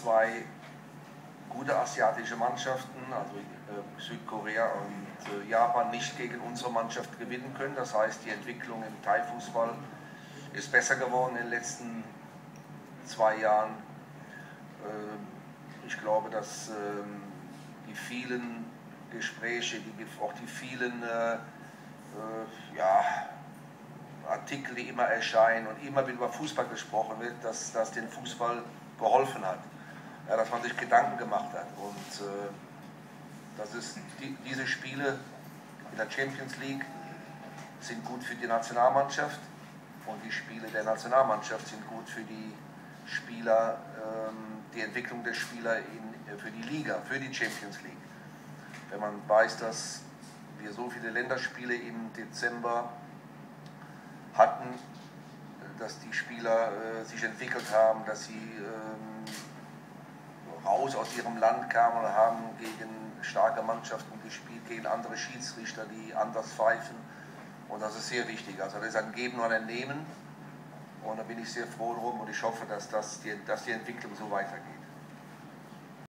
zwei gute asiatische Mannschaften, also äh, Südkorea und äh, Japan, nicht gegen unsere Mannschaft gewinnen können. Das heißt, die Entwicklung im Thai-Fußball ist besser geworden in den letzten zwei Jahren. Äh, ich glaube, dass ähm, die vielen Gespräche, auch die vielen äh, äh, ja, Artikel, die immer erscheinen und immer wieder über Fußball gesprochen wird, dass das den Fußball geholfen hat. Ja, dass man sich Gedanken gemacht hat. Und äh, das ist die, diese Spiele in der Champions League sind gut für die Nationalmannschaft und die Spiele der Nationalmannschaft sind gut für die Spieler, ähm, die Entwicklung der Spieler in, für die Liga, für die Champions League. Wenn man weiß, dass wir so viele Länderspiele im Dezember hatten, dass die Spieler äh, sich entwickelt haben, dass sie ähm, raus aus ihrem Land kamen und haben gegen starke Mannschaften gespielt, gegen andere Schiedsrichter, die anders pfeifen. Und das ist sehr wichtig. Also das ist ein Geben und ein Nehmen. Und da bin ich sehr froh drum und ich hoffe, dass, das dass die Entwicklung so weitergeht.